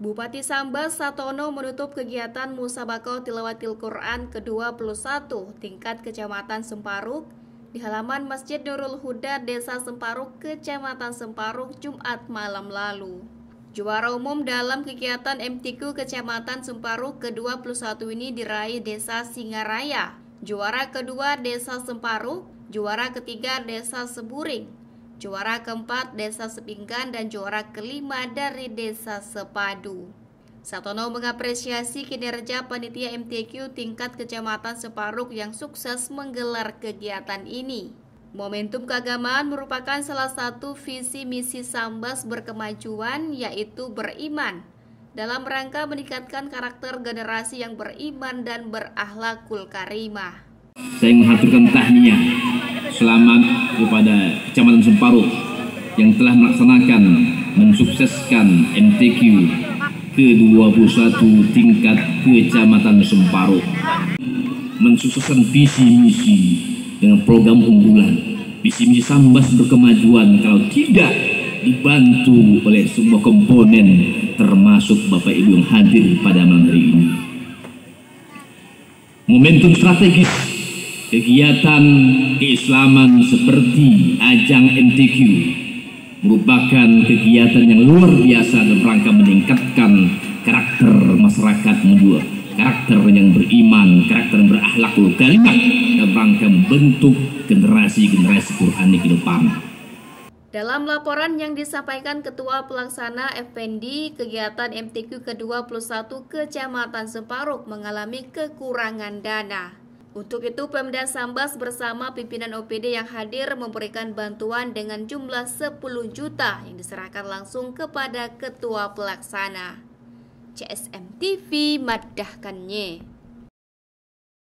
Bupati Sambas Satono menutup kegiatan Musabako Tilawatil Quran ke-21 tingkat Kecamatan Semparuk di halaman Masjid Nurul Huda Desa Semparuk, Kecamatan Semparuk, Jumat malam lalu. Juara umum dalam kegiatan MTQ Kecamatan Semparuk ke-21 ini diraih Desa Singaraya. Juara kedua Desa Semparuk, juara ketiga Desa Seburing, juara keempat Desa Sepinggan dan juara kelima dari Desa Sepadu. Satono mengapresiasi kinerja panitia MTQ tingkat kecamatan Separuk yang sukses menggelar kegiatan ini. Momentum keagamaan merupakan salah satu visi misi Sambas berkemajuan yaitu beriman dalam rangka meningkatkan karakter generasi yang beriman dan berakhlakul karimah. Saya mengaturkan tahniah selamat kepada Kecamatan Semparuh yang telah melaksanakan mensukseskan MTQ ke-21 tingkat Kecamatan Semparuh. Mensukseskan visi misi dengan program unggulan. Visi misi Sambas berkemajuan kalau tidak dibantu oleh semua komponen termasuk Bapak Ibu yang hadir pada malam hari ini. Momentum strategis kegiatan keislaman seperti ajang MTQ merupakan kegiatan yang luar biasa dalam rangka meningkatkan karakter masyarakat menjual karakter yang beriman, karakter yang berakhlakul karimah dalam rangka membentuk generasi-generasi Qurani ke depan. Dalam laporan yang disampaikan Ketua Pelaksana FPND, kegiatan MTQ ke-21 Kecamatan Separuk mengalami kekurangan dana. Untuk itu, Pemda Sambas bersama pimpinan OPD yang hadir memberikan bantuan dengan jumlah 10 juta yang diserahkan langsung kepada Ketua Pelaksana. CSM TV madahkannya.